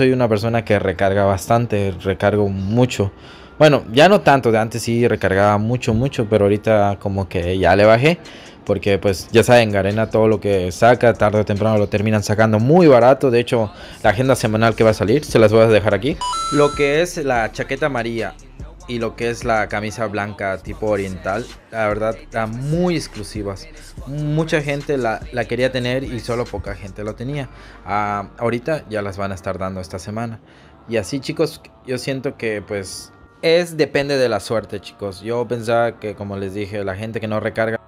soy una persona que recarga bastante, recargo mucho. Bueno, ya no tanto, de antes sí recargaba mucho, mucho, pero ahorita como que ya le bajé. Porque pues ya saben, Garena todo lo que saca, tarde o temprano lo terminan sacando muy barato. De hecho, la agenda semanal que va a salir, se las voy a dejar aquí. Lo que es la chaqueta amarilla y lo que es la camisa blanca tipo oriental, la verdad, eran muy exclusivas. Mucha gente la, quería tener y solo poca gente lo tenía. Ah, ahorita ya las van a estar dando esta semana. Y así chicos, yo siento que pues es depende de la suerte chicos. Yo pensaba que como les dije, la gente que no recarga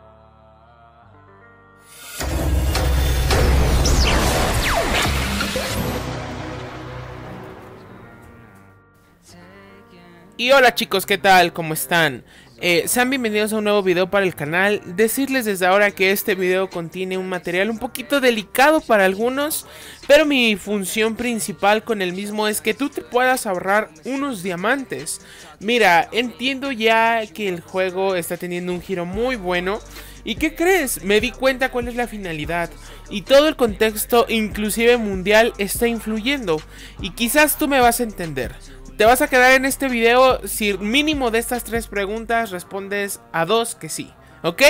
Y hola chicos, ¿qué tal? ¿Cómo están? Eh, sean bienvenidos a un nuevo video para el canal. Decirles desde ahora que este video contiene un material un poquito delicado para algunos, pero mi función principal con el mismo es que tú te puedas ahorrar unos diamantes. Mira, entiendo ya que el juego está teniendo un giro muy bueno. ¿Y qué crees? Me di cuenta cuál es la finalidad. Y todo el contexto, inclusive mundial, está influyendo. Y quizás tú me vas a entender. Te vas a quedar en este video si mínimo de estas tres preguntas respondes a dos que sí. ¿Ok?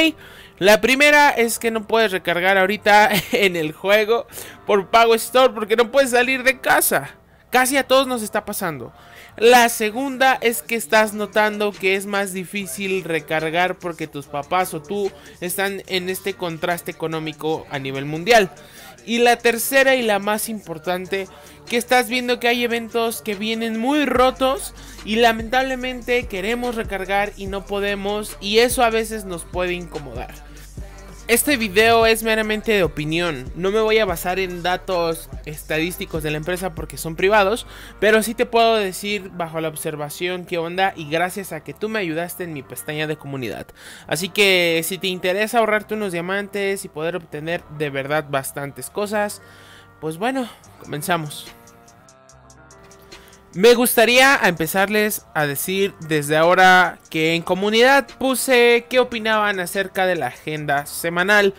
La primera es que no puedes recargar ahorita en el juego por Pago Store porque no puedes salir de casa. Casi a todos nos está pasando. La segunda es que estás notando que es más difícil recargar porque tus papás o tú están en este contraste económico a nivel mundial. Y la tercera y la más importante, que estás viendo que hay eventos que vienen muy rotos y lamentablemente queremos recargar y no podemos y eso a veces nos puede incomodar. Este video es meramente de opinión, no me voy a basar en datos estadísticos de la empresa porque son privados, pero sí te puedo decir bajo la observación qué onda y gracias a que tú me ayudaste en mi pestaña de comunidad. Así que si te interesa ahorrarte unos diamantes y poder obtener de verdad bastantes cosas, pues bueno, comenzamos. Me gustaría empezarles a decir desde ahora que en comunidad puse qué opinaban acerca de la agenda semanal.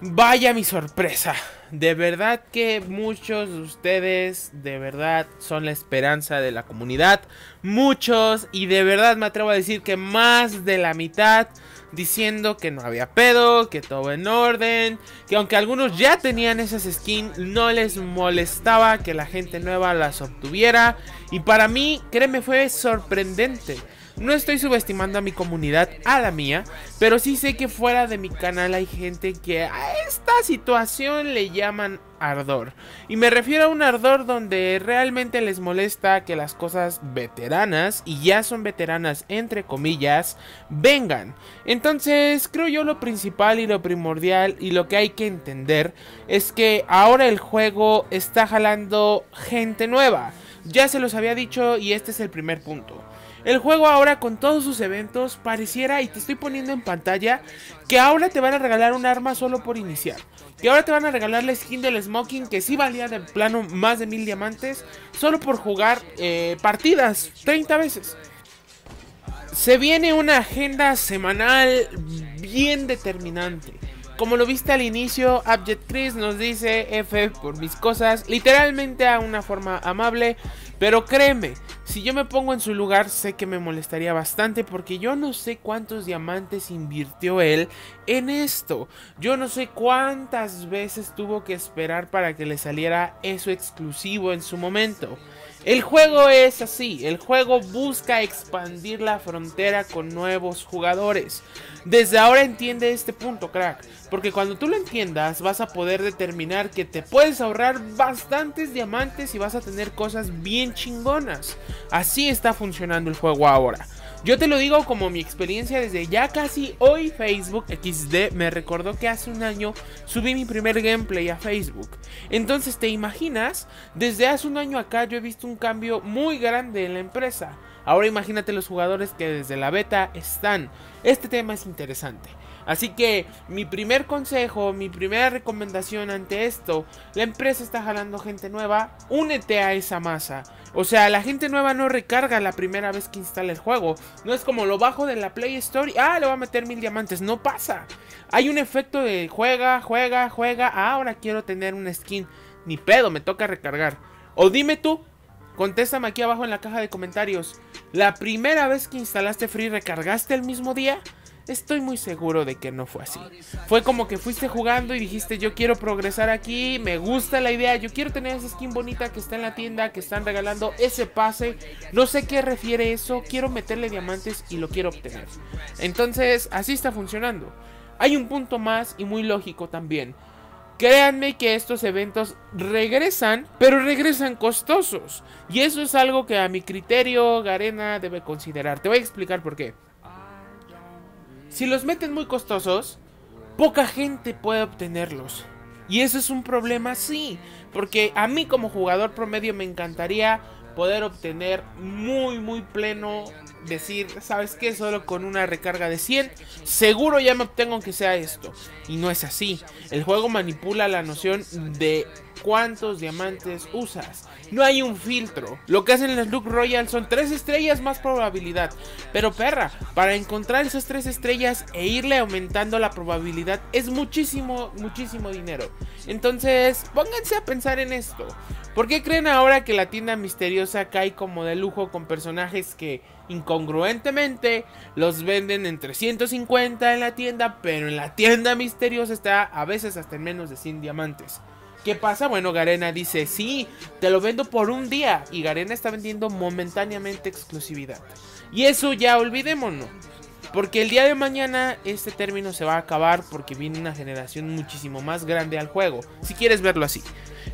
Vaya mi sorpresa. De verdad que muchos de ustedes de verdad son la esperanza de la comunidad. Muchos y de verdad me atrevo a decir que más de la mitad diciendo que no había pedo, que todo en orden, que aunque algunos ya tenían esas skins, no les molestaba que la gente nueva las obtuviera. Y para mí, créeme, fue sorprendente. No estoy subestimando a mi comunidad, a la mía, pero sí sé que fuera de mi canal hay gente que a esta situación le llaman ardor. Y me refiero a un ardor donde realmente les molesta que las cosas veteranas, y ya son veteranas entre comillas, vengan. Entonces creo yo lo principal y lo primordial y lo que hay que entender es que ahora el juego está jalando gente nueva. Ya se los había dicho y este es el primer punto. El juego ahora con todos sus eventos pareciera, y te estoy poniendo en pantalla, que ahora te van a regalar un arma solo por iniciar. Que ahora te van a regalar la skin del Smoking que sí valía de plano más de mil diamantes, solo por jugar eh, partidas 30 veces. Se viene una agenda semanal bien determinante. Como lo viste al inicio, Abject Chris nos dice F por mis cosas, literalmente a una forma amable, pero créeme, si yo me pongo en su lugar sé que me molestaría bastante porque yo no sé cuántos diamantes invirtió él en esto. Yo no sé cuántas veces tuvo que esperar para que le saliera eso exclusivo en su momento. El juego es así, el juego busca expandir la frontera con nuevos jugadores. Desde ahora entiende este punto, crack, porque cuando tú lo entiendas vas a poder determinar que te puedes ahorrar bastantes diamantes y vas a tener cosas bien chingonas. Así está funcionando el juego ahora. Yo te lo digo como mi experiencia desde ya casi hoy Facebook XD me recordó que hace un año subí mi primer gameplay a Facebook. Entonces te imaginas, desde hace un año acá yo he visto un cambio muy grande en la empresa. Ahora imagínate los jugadores que desde la beta están. Este tema es interesante. Así que mi primer consejo, mi primera recomendación ante esto, la empresa está jalando gente nueva, únete a esa masa. O sea, la gente nueva no recarga la primera vez que instala el juego. No es como lo bajo de la Play Store ah, le va a meter mil diamantes. No pasa. Hay un efecto de juega, juega, juega. ahora quiero tener una skin. Ni pedo, me toca recargar. O dime tú, contéstame aquí abajo en la caja de comentarios. ¿La primera vez que instalaste Free recargaste el mismo día? Estoy muy seguro de que no fue así. Fue como que fuiste jugando y dijiste yo quiero progresar aquí, me gusta la idea, yo quiero tener esa skin bonita que está en la tienda, que están regalando ese pase, no sé qué refiere eso, quiero meterle diamantes y lo quiero obtener. Entonces así está funcionando. Hay un punto más y muy lógico también. Créanme que estos eventos regresan, pero regresan costosos. Y eso es algo que a mi criterio Garena debe considerar. Te voy a explicar por qué. Si los meten muy costosos, poca gente puede obtenerlos. Y eso es un problema, sí. Porque a mí como jugador promedio me encantaría poder obtener muy muy pleno decir, ¿sabes qué? Solo con una recarga de 100, seguro ya me obtengo que sea esto. Y no es así. El juego manipula la noción de cuántos diamantes usas. No hay un filtro. Lo que hacen las Look Royal son tres estrellas más probabilidad. Pero perra, para encontrar esas tres estrellas e irle aumentando la probabilidad es muchísimo, muchísimo dinero. Entonces, pónganse a pensar en esto. ¿Por qué creen ahora que la tienda misteriosa cae como de lujo con personajes que incongruentemente los venden en 350 en la tienda, pero en la tienda misteriosa está a veces hasta en menos de 100 diamantes? ¿Qué pasa? Bueno, Garena dice, sí, te lo vendo por un día. Y Garena está vendiendo momentáneamente exclusividad. Y eso ya olvidémonos. Porque el día de mañana este término se va a acabar porque viene una generación muchísimo más grande al juego. Si quieres verlo así.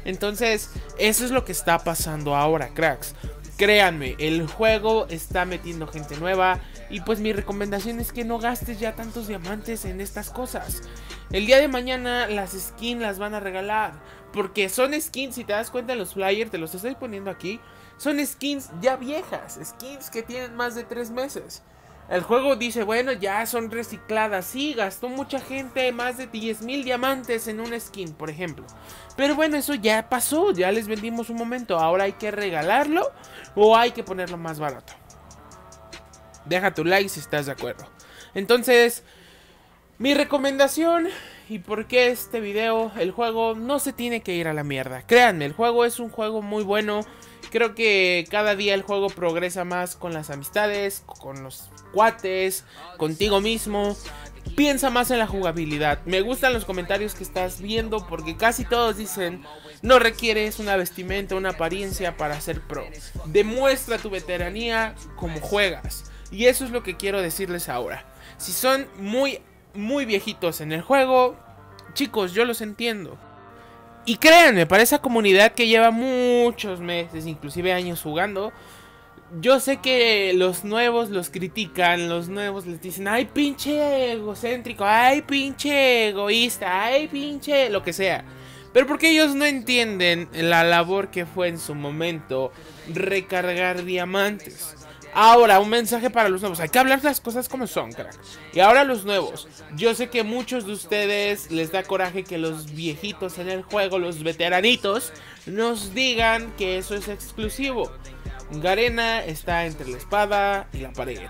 Entonces, eso es lo que está pasando ahora, cracks. Créanme, el juego está metiendo gente nueva. Y pues mi recomendación es que no gastes ya tantos diamantes en estas cosas. El día de mañana las skins las van a regalar. Porque son skins, si te das cuenta en los flyers, te los estoy poniendo aquí. Son skins ya viejas. Skins que tienen más de 3 meses. El juego dice, bueno, ya son recicladas. Sí, gastó mucha gente más de 10 mil diamantes en una skin, por ejemplo. Pero bueno, eso ya pasó, ya les vendimos un momento. Ahora hay que regalarlo o hay que ponerlo más barato. Deja tu like si estás de acuerdo. Entonces, mi recomendación y por qué este video, el juego no se tiene que ir a la mierda. Créanme, el juego es un juego muy bueno. Creo que cada día el juego progresa más con las amistades, con los cuates, contigo mismo. Piensa más en la jugabilidad. Me gustan los comentarios que estás viendo porque casi todos dicen no requieres una vestimenta, una apariencia para ser pro. Demuestra tu veteranía como juegas. Y eso es lo que quiero decirles ahora. Si son muy, muy viejitos en el juego, chicos, yo los entiendo. Y créanme, para esa comunidad que lleva muchos meses, inclusive años jugando, yo sé que los nuevos los critican, los nuevos les dicen, ay pinche egocéntrico, ay pinche egoísta, ay pinche lo que sea. Pero porque ellos no entienden la labor que fue en su momento recargar diamantes. Ahora, un mensaje para los nuevos. Hay que hablar las cosas como son, crack. Y ahora los nuevos. Yo sé que muchos de ustedes les da coraje que los viejitos en el juego, los veteranitos, nos digan que eso es exclusivo. Garena está entre la espada y la pared.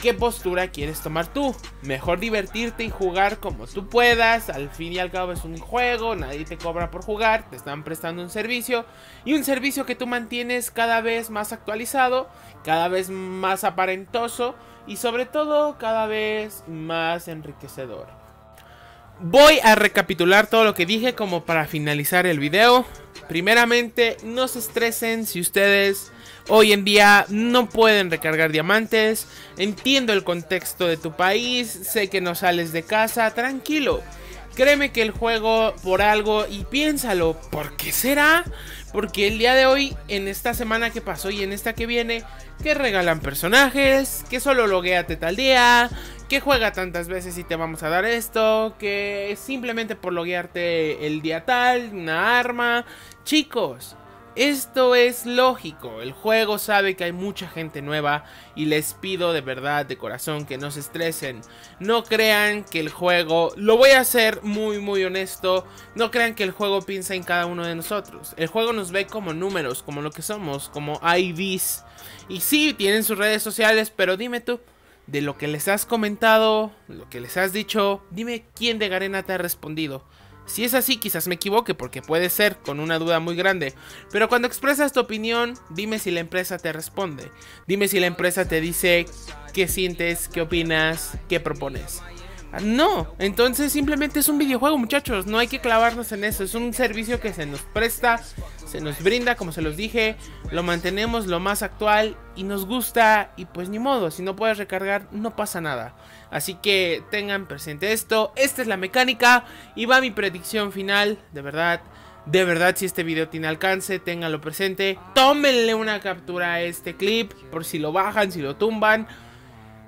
¿Qué postura quieres tomar tú? Mejor divertirte y jugar como tú puedas. Al fin y al cabo es un juego, nadie te cobra por jugar, te están prestando un servicio. Y un servicio que tú mantienes cada vez más actualizado, cada vez más aparentoso y sobre todo cada vez más enriquecedor. Voy a recapitular todo lo que dije como para finalizar el video. Primeramente, no se estresen si ustedes Hoy en día no pueden recargar diamantes. Entiendo el contexto de tu país. Sé que no sales de casa. Tranquilo. Créeme que el juego por algo y piénsalo. ¿Por qué será? Porque el día de hoy, en esta semana que pasó y en esta que viene, que regalan personajes, que solo logueate tal día, que juega tantas veces y te vamos a dar esto, que simplemente por loguearte el día tal, una arma. Chicos, esto es lógico, el juego sabe que hay mucha gente nueva y les pido de verdad, de corazón, que no se estresen. No crean que el juego, lo voy a hacer muy muy honesto, no crean que el juego piensa en cada uno de nosotros. El juego nos ve como números, como lo que somos, como IDs. Y sí, tienen sus redes sociales, pero dime tú, de lo que les has comentado, lo que les has dicho, dime quién de Garena te ha respondido. Si es así, quizás me equivoque porque puede ser con una duda muy grande. Pero cuando expresas tu opinión, dime si la empresa te responde. Dime si la empresa te dice qué sientes, qué opinas, qué propones. No, entonces simplemente es un videojuego, muchachos. No hay que clavarnos en eso. Es un servicio que se nos presta, se nos brinda, como se los dije. Lo mantenemos lo más actual y nos gusta. Y pues ni modo, si no puedes recargar, no pasa nada. Así que tengan presente esto. Esta es la mecánica y va mi predicción final. De verdad, de verdad, si este video tiene alcance, ténganlo presente. Tómenle una captura a este clip por si lo bajan, si lo tumban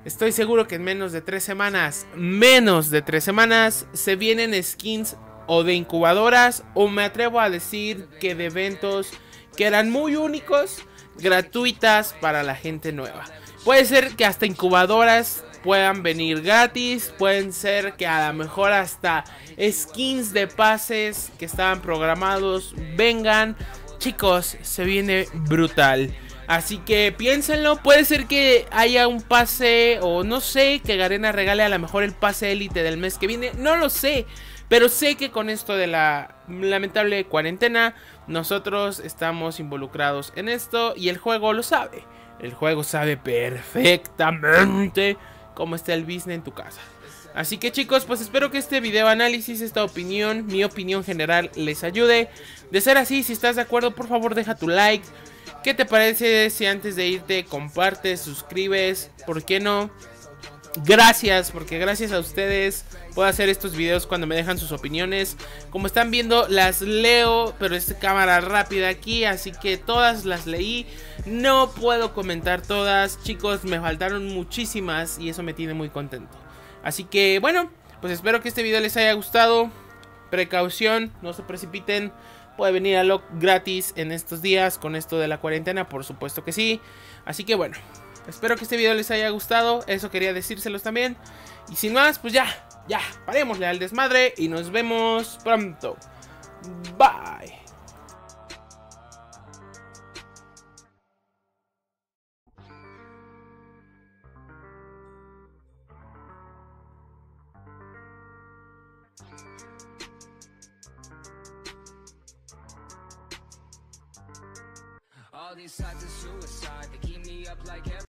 Estoy seguro que en menos de tres semanas, menos de tres semanas, se vienen skins o de incubadoras o me atrevo a decir que de eventos que eran muy únicos, gratuitas para la gente nueva. Puede ser que hasta incubadoras puedan venir gratis, pueden ser que a lo mejor hasta skins de pases que estaban programados vengan. Chicos, se viene brutal. Así que piénsenlo, puede ser que haya un pase o no sé, que Garena regale a lo mejor el pase élite del mes que viene, no lo sé. Pero sé que con esto de la lamentable cuarentena, nosotros estamos involucrados en esto y el juego lo sabe. El juego sabe perfectamente cómo está el business en tu casa. Así que chicos, pues espero que este video análisis, esta opinión, mi opinión general les ayude. De ser así, si estás de acuerdo, por favor deja tu like. ¿Qué te parece si antes de irte compartes, suscribes? ¿Por qué no? Gracias, porque gracias a ustedes puedo hacer estos videos cuando me dejan sus opiniones. Como están viendo, las leo, pero es cámara rápida aquí, así que todas las leí. No puedo comentar todas, chicos, me faltaron muchísimas y eso me tiene muy contento. Así que bueno, pues espero que este video les haya gustado. Precaución, no se precipiten puede venir a lo gratis en estos días con esto de la cuarentena, por supuesto que sí. Así que bueno, espero que este video les haya gustado, eso quería decírselos también. Y sin más, pues ya, ya, parémosle al desmadre y nos vemos pronto. Bye.